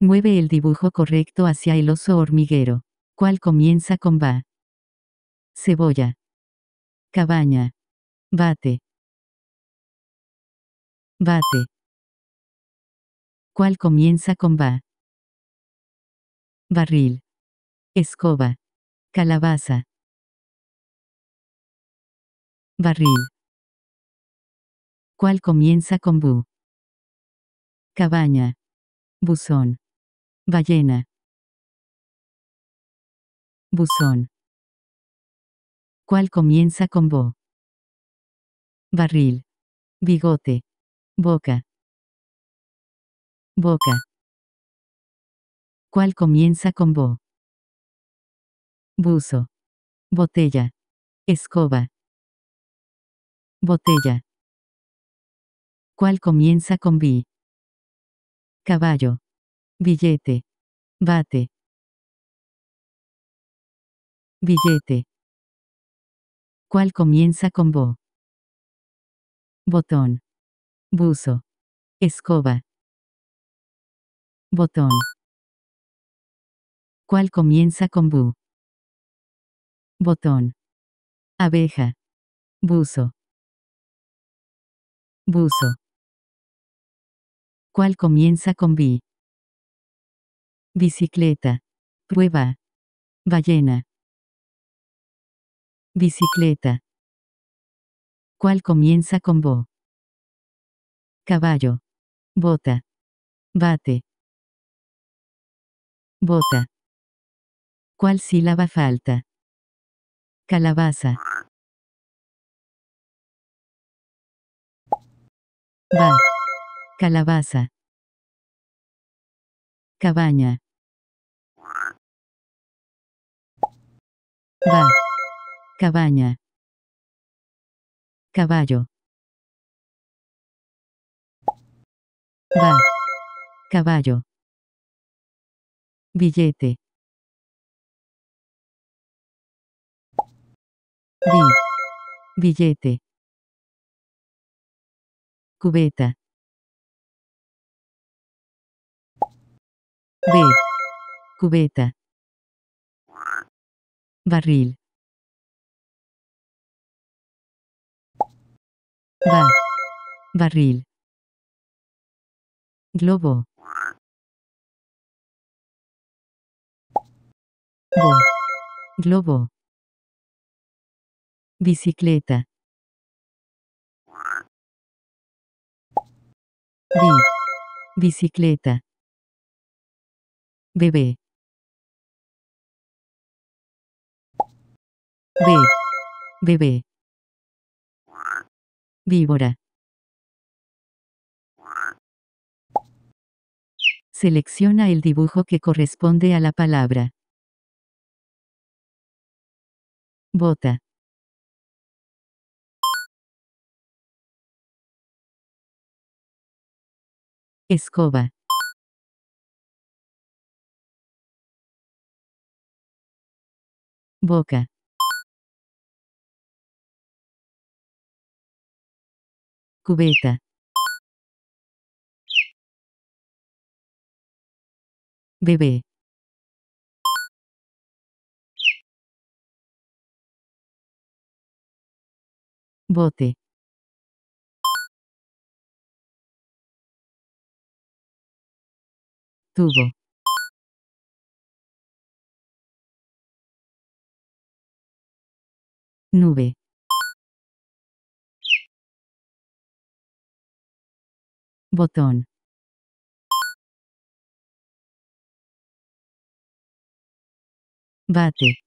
Mueve el dibujo correcto hacia el oso hormiguero. ¿Cuál comienza con va? Cebolla. Cabaña. Bate. Bate. ¿Cuál comienza con va? Barril. Escoba. Calabaza. Barril. ¿Cuál comienza con bu? Cabaña. Buzón. Ballena. Buzón. ¿Cuál comienza con bo? Barril. Bigote. Boca. Boca. ¿Cuál comienza con bo? Buzo. Botella. Escoba. Botella. ¿Cuál comienza con bi? Caballo. Billete. Bate. Billete. ¿Cuál comienza con bo? Botón. Buzo. Escoba. Botón. ¿Cuál comienza con bu? Botón. Abeja. Buzo. Buzo. ¿Cuál comienza con bi? Bicicleta. Prueba. Ballena. Bicicleta. ¿Cuál comienza con bo? Caballo. Bota. Bate. Bota. ¿Cuál sílaba falta? Calabaza. Va. Calabaza. Cabaña. Va. Cabaña. Caballo. Va. Caballo. Billete. Vi. Billete. Cubeta. B. Cubeta. Barril. Va. Barril. Globo. Bo. Globo. Bicicleta. Bi. Bicicleta. Bebé. B. Bebé. Víbora. Selecciona el dibujo que corresponde a la palabra. Bota. Escoba. Boca. Cubeta. Bebé. Bote. Tubo. Nube. Botón. Bate.